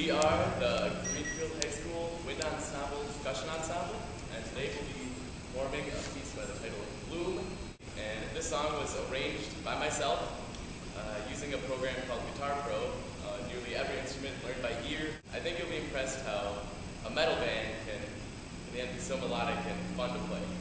We are the Greenfield High School Wind Ensemble Percussion Ensemble, and today we'll be performing a piece by the title Bloom. And this song was arranged by myself uh, using a program called Guitar Pro, uh, nearly every instrument learned by ear. I think you'll be impressed how a metal band can, can end, be so melodic and fun to play.